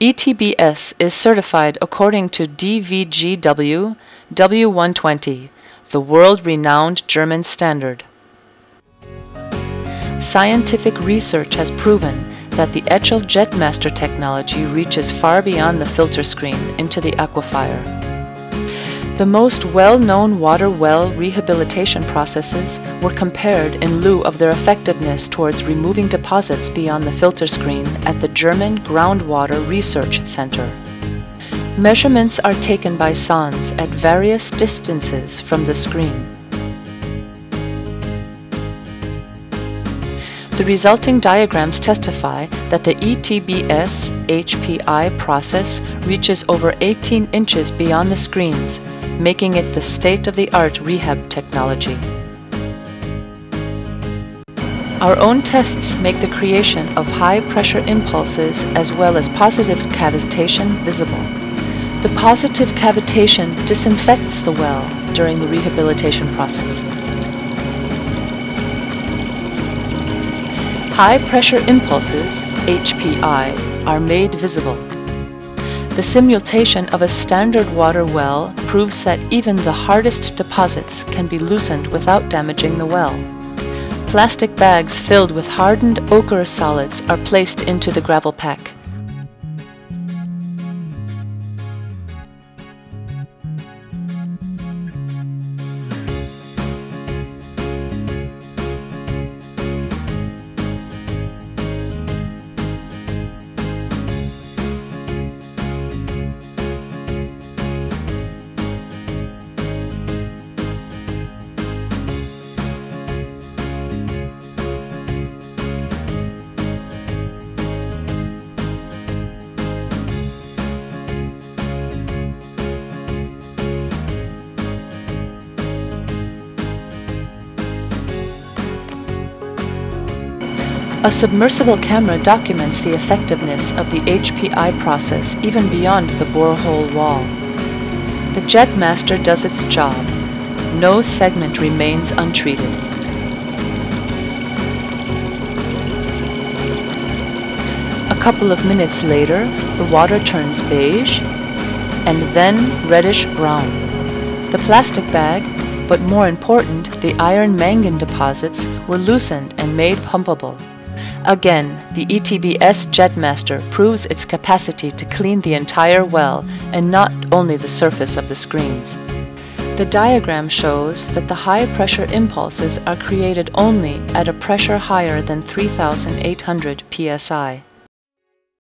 ETBS is certified according to DVGW W120, the world-renowned German standard. Scientific research has proven that the Etschel Jetmaster technology reaches far beyond the filter screen into the aquifer. The most well-known water well rehabilitation processes were compared in lieu of their effectiveness towards removing deposits beyond the filter screen at the German Groundwater Research Center. Measurements are taken by sondes at various distances from the screen. The resulting diagrams testify that the ETBS HPI process reaches over 18 inches beyond the screens, making it the state-of-the-art rehab technology. Our own tests make the creation of high-pressure impulses as well as positive cavitation visible. The positive cavitation disinfects the well during the rehabilitation process. High pressure impulses, HPI, are made visible. The simulation of a standard water well proves that even the hardest deposits can be loosened without damaging the well. Plastic bags filled with hardened ochre solids are placed into the gravel pack. A submersible camera documents the effectiveness of the HPI process even beyond the borehole wall. The Jetmaster does its job. No segment remains untreated. A couple of minutes later, the water turns beige and then reddish brown. The plastic bag, but more important, the iron mangan deposits, were loosened and made pumpable. Again, the ETBS Jetmaster proves its capacity to clean the entire well and not only the surface of the screens. The diagram shows that the high pressure impulses are created only at a pressure higher than 3800 psi.